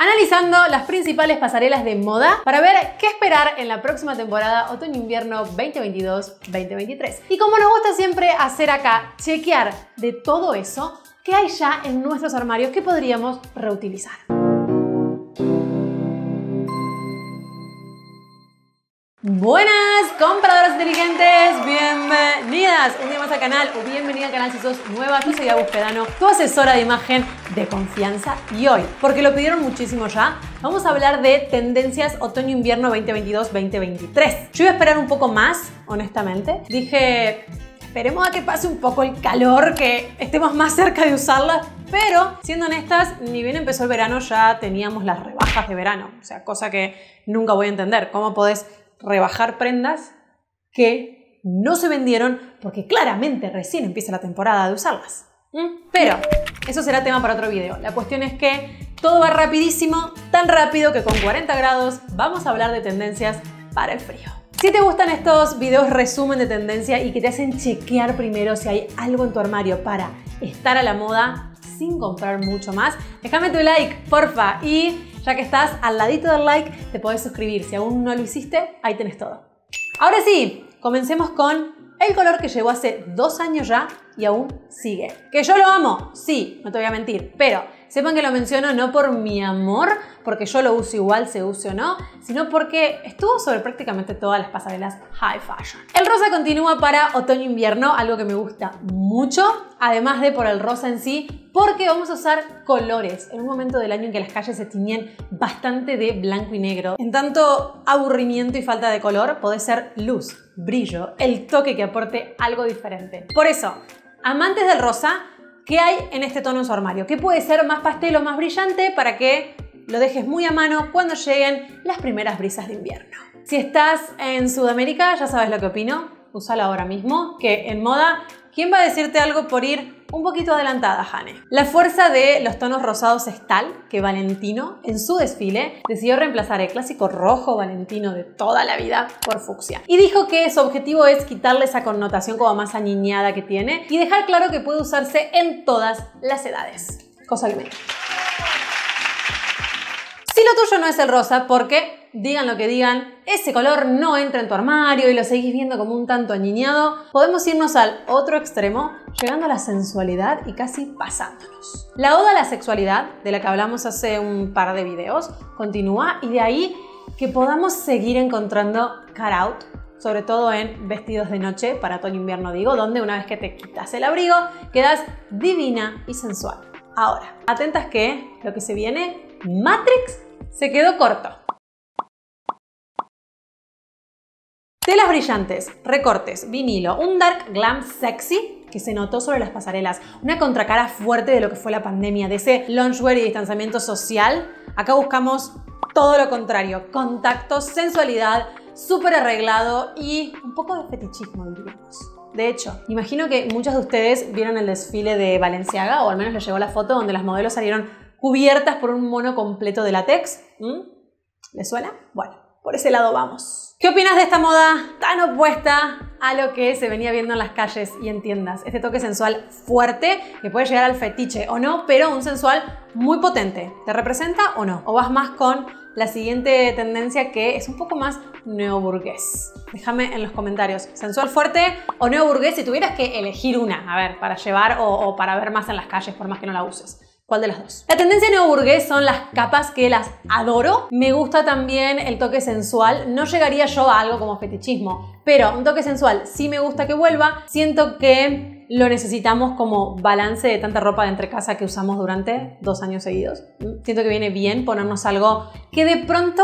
analizando las principales pasarelas de moda para ver qué esperar en la próxima temporada otoño-invierno 2022-2023. Y como nos gusta siempre hacer acá, chequear de todo eso que hay ya en nuestros armarios que podríamos reutilizar. Buenas compradoras inteligentes, bienvenidas un día más al canal o bienvenida al canal si sos nueva. Yo soy Agus Pedano, tu asesora de imagen de confianza y hoy, porque lo pidieron muchísimo ya, vamos a hablar de tendencias otoño-invierno 2022-2023. Yo iba a esperar un poco más, honestamente. Dije, esperemos a que pase un poco el calor, que estemos más cerca de usarlas. Pero, siendo honestas, ni bien empezó el verano ya teníamos las rebajas de verano. O sea, cosa que nunca voy a entender. ¿Cómo podés rebajar prendas que no se vendieron porque claramente recién empieza la temporada de usarlas. ¿Mm? Pero eso será tema para otro video. La cuestión es que todo va rapidísimo, tan rápido que con 40 grados vamos a hablar de tendencias para el frío. Si te gustan estos videos resumen de tendencia y que te hacen chequear primero si hay algo en tu armario para estar a la moda sin comprar mucho más, déjame tu like, porfa, y ya que estás al ladito del like, te podés suscribir. Si aún no lo hiciste, ahí tenés todo. Ahora sí, comencemos con el color que llegó hace dos años ya y aún sigue. ¿Que yo lo amo? Sí, no te voy a mentir, pero sepan que lo menciono no por mi amor, porque yo lo uso igual, se use o no, sino porque estuvo sobre prácticamente todas las pasarelas high fashion. El rosa continúa para otoño-invierno, algo que me gusta mucho, además de por el rosa en sí, porque vamos a usar colores en un momento del año en que las calles se tiñen bastante de blanco y negro. En tanto aburrimiento y falta de color, puede ser luz, brillo, el toque que aporte algo diferente. Por eso, amantes del rosa, ¿qué hay en este tono en su armario? ¿Qué puede ser más pastel o más brillante para que lo dejes muy a mano cuando lleguen las primeras brisas de invierno? Si estás en Sudamérica, ya sabes lo que opino, úsalo ahora mismo, que en moda, ¿quién va a decirte algo por ir un poquito adelantada, Jane. La fuerza de los tonos rosados es tal que Valentino, en su desfile, decidió reemplazar el clásico rojo Valentino de toda la vida por fucsia. Y dijo que su objetivo es quitarle esa connotación como más aniñada que tiene y dejar claro que puede usarse en todas las edades. Cosa que Si lo tuyo no es el rosa, porque digan lo que digan, ese color no entra en tu armario y lo seguís viendo como un tanto añiñado, podemos irnos al otro extremo, llegando a la sensualidad y casi pasándonos. La oda a la sexualidad, de la que hablamos hace un par de videos, continúa y de ahí que podamos seguir encontrando cut out sobre todo en vestidos de noche para otoño-invierno digo, donde una vez que te quitas el abrigo quedas divina y sensual. Ahora, atentas que lo que se viene, Matrix se quedó corto. Telas brillantes, recortes, vinilo, un dark glam sexy que se notó sobre las pasarelas, una contracara fuerte de lo que fue la pandemia, de ese loungewear y distanciamiento social. Acá buscamos todo lo contrario, contacto, sensualidad, súper arreglado y un poco de fetichismo, diríamos. De hecho, imagino que muchos de ustedes vieron el desfile de Valenciaga, o al menos les llegó la foto donde las modelos salieron cubiertas por un mono completo de látex. ¿Mm? ¿Les suena? Bueno, por ese lado vamos. ¿Qué opinas de esta moda tan opuesta a lo que se venía viendo en las calles y en tiendas? Este toque sensual fuerte que puede llegar al fetiche o no, pero un sensual muy potente. ¿Te representa o no? ¿O vas más con la siguiente tendencia que es un poco más neoburgués? Déjame en los comentarios, ¿sensual fuerte o neoburgués si tuvieras que elegir una, a ver, para llevar o, o para ver más en las calles por más que no la uses? ¿Cuál de las dos? La tendencia neoburgués son las capas que las adoro. Me gusta también el toque sensual. No llegaría yo a algo como fetichismo, pero un toque sensual sí me gusta que vuelva. Siento que lo necesitamos como balance de tanta ropa de entre casa que usamos durante dos años seguidos. Siento que viene bien ponernos algo que de pronto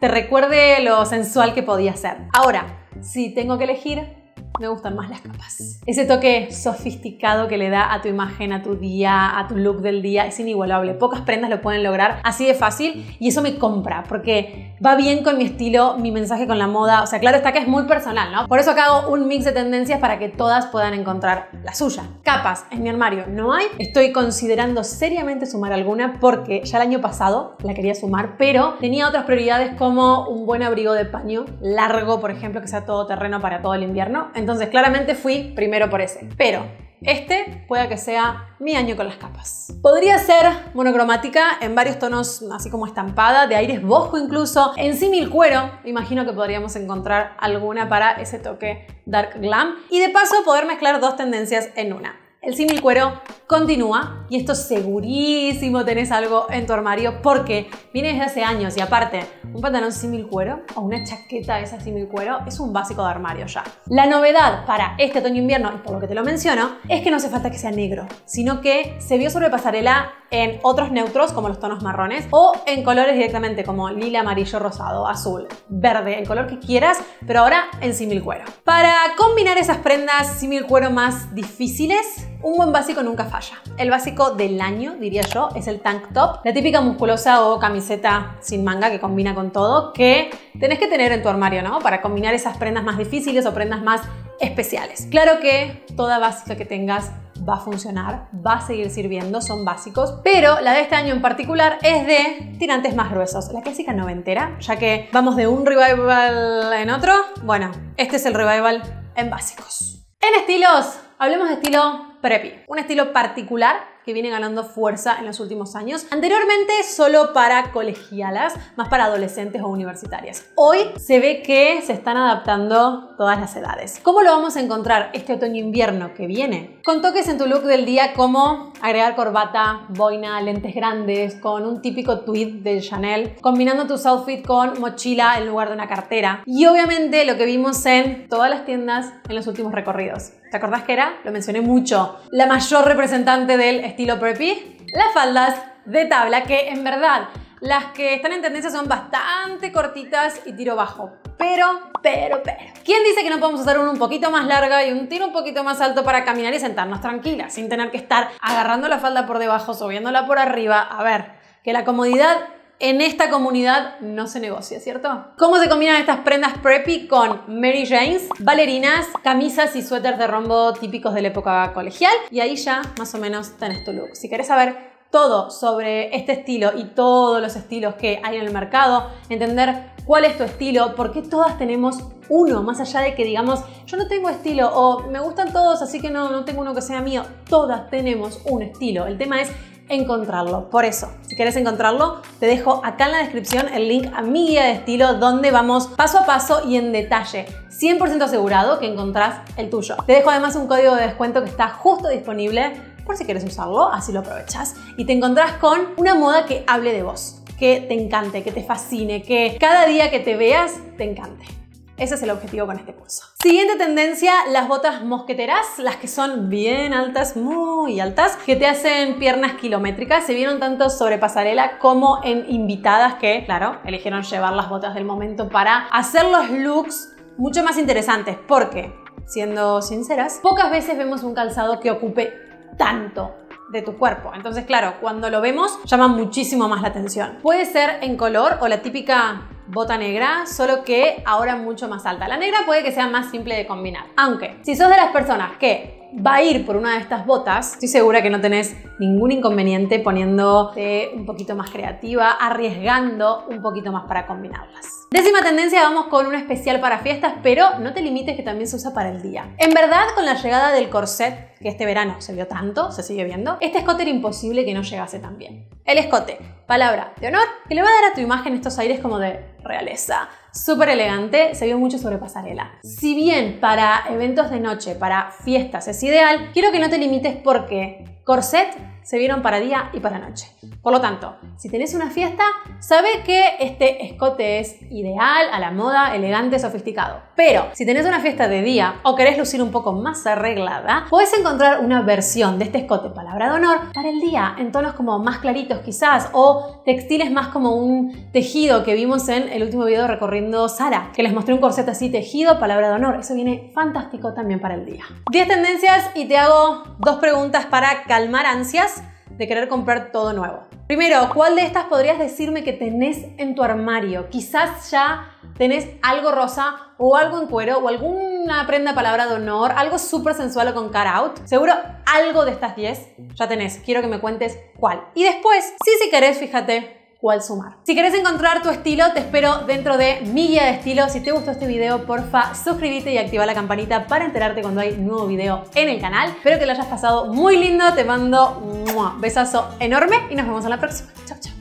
te recuerde lo sensual que podía ser. Ahora, si tengo que elegir, me gustan más las capas. Ese toque sofisticado que le da a tu imagen, a tu día, a tu look del día, es inigualable. Pocas prendas lo pueden lograr así de fácil y eso me compra porque va bien con mi estilo, mi mensaje con la moda. O sea, claro está que es muy personal, ¿no? Por eso acá hago un mix de tendencias para que todas puedan encontrar la suya. Capas en mi armario no hay. Estoy considerando seriamente sumar alguna porque ya el año pasado la quería sumar, pero tenía otras prioridades como un buen abrigo de paño largo, por ejemplo, que sea todo terreno para todo el invierno. Entonces, claramente fui primero por ese. Pero este pueda que sea mi año con las capas. Podría ser monocromática en varios tonos, así como estampada, de aires bosco incluso. En símil cuero, imagino que podríamos encontrar alguna para ese toque dark glam. Y de paso poder mezclar dos tendencias en una. El símil cuero continúa y esto segurísimo tenés algo en tu armario porque viene desde hace años y aparte, un pantalón símil cuero o una chaqueta esa símil cuero es un básico de armario ya. La novedad para este otoño-invierno, y por lo que te lo menciono, es que no hace falta que sea negro, sino que se vio sobre pasarela en otros neutros como los tonos marrones o en colores directamente como lila, amarillo, rosado, azul, verde, el color que quieras, pero ahora en símil cuero. Para combinar esas prendas símil cuero más difíciles, un buen básico nunca falla. El básico del año, diría yo, es el tank top, la típica musculosa o camiseta sin manga que combina con todo, que tenés que tener en tu armario, ¿no? Para combinar esas prendas más difíciles o prendas más especiales. Claro que toda básica que tengas va a funcionar, va a seguir sirviendo, son básicos, pero la de este año en particular es de tirantes más gruesos, la clásica noventera, ya que vamos de un revival en otro, bueno, este es el revival en básicos. En estilos, hablemos de estilo preppy, un estilo particular que viene ganando fuerza en los últimos años. Anteriormente solo para colegialas, más para adolescentes o universitarias. Hoy se ve que se están adaptando todas las edades. ¿Cómo lo vamos a encontrar este otoño-invierno que viene? Con toques en tu look del día como agregar corbata, boina, lentes grandes, con un típico tweed de Chanel, combinando tus outfits con mochila en lugar de una cartera. Y obviamente lo que vimos en todas las tiendas en los últimos recorridos. ¿Te acordás que era? Lo mencioné mucho. La mayor representante del estilo preppy, las faldas de tabla, que en verdad las que están en tendencia son bastante cortitas y tiro bajo. Pero, pero, pero. ¿Quién dice que no podemos hacer una un poquito más larga y un tiro un poquito más alto para caminar y sentarnos tranquilas, sin tener que estar agarrando la falda por debajo, subiéndola por arriba? A ver, que la comodidad en esta comunidad no se negocia, ¿cierto? ¿Cómo se combinan estas prendas preppy con Mary Janes, bailarinas, camisas y suéteres de rombo típicos de la época colegial? Y ahí ya más o menos tenés tu look. Si querés saber todo sobre este estilo y todos los estilos que hay en el mercado, entender cuál es tu estilo, porque todas tenemos uno, más allá de que digamos, yo no tengo estilo o me gustan todos, así que no, no tengo uno que sea mío, todas tenemos un estilo. El tema es encontrarlo. Por eso, si quieres encontrarlo, te dejo acá en la descripción el link a mi guía de estilo donde vamos paso a paso y en detalle. 100% asegurado que encontrás el tuyo. Te dejo además un código de descuento que está justo disponible por si quieres usarlo, así lo aprovechas. Y te encontrás con una moda que hable de vos, que te encante, que te fascine, que cada día que te veas te encante. Ese es el objetivo con este curso. Siguiente tendencia, las botas mosqueteras, las que son bien altas, muy altas, que te hacen piernas kilométricas. Se vieron tanto sobre pasarela como en invitadas que, claro, eligieron llevar las botas del momento para hacer los looks mucho más interesantes. Porque, siendo sinceras, pocas veces vemos un calzado que ocupe tanto de tu cuerpo. Entonces, claro, cuando lo vemos llama muchísimo más la atención. Puede ser en color o la típica bota negra, solo que ahora mucho más alta. La negra puede que sea más simple de combinar. Aunque, si sos de las personas que va a ir por una de estas botas, estoy segura que no tenés ningún inconveniente poniéndote un poquito más creativa, arriesgando un poquito más para combinarlas. Décima tendencia, vamos con un especial para fiestas, pero no te limites que también se usa para el día. En verdad, con la llegada del corset, que este verano se vio tanto, se sigue viendo, este escote era imposible que no llegase tan bien. El escote, palabra de honor, que le va a dar a tu imagen estos aires como de realeza. Súper elegante, se vio mucho sobre pasarela. Si bien para eventos de noche, para fiestas es ideal, quiero que no te limites porque corset se vieron para día y para noche. Por lo tanto, si tenés una fiesta, sabe que este escote es ideal, a la moda, elegante, sofisticado. Pero si tenés una fiesta de día o querés lucir un poco más arreglada, podés encontrar una versión de este escote palabra de honor para el día, en tonos como más claritos quizás, o textiles más como un tejido que vimos en el último video recorriendo Sara, que les mostré un corset así tejido, palabra de honor. Eso viene fantástico también para el día. 10 tendencias y te hago dos preguntas para calmar ansias de querer comprar todo nuevo. Primero, ¿cuál de estas podrías decirme que tenés en tu armario? Quizás ya tenés algo rosa o algo en cuero o alguna prenda palabra de honor, algo súper sensual o con cut out. Seguro algo de estas 10 ya tenés. Quiero que me cuentes cuál. Y después, sí, si querés, fíjate cuál sumar. Si querés encontrar tu estilo, te espero dentro de mi guía de estilo. Si te gustó este video, porfa, suscríbete y activa la campanita para enterarte cuando hay nuevo video en el canal. Espero que lo hayas pasado muy lindo. Te mando un besazo enorme y nos vemos en la próxima. Chao, chao.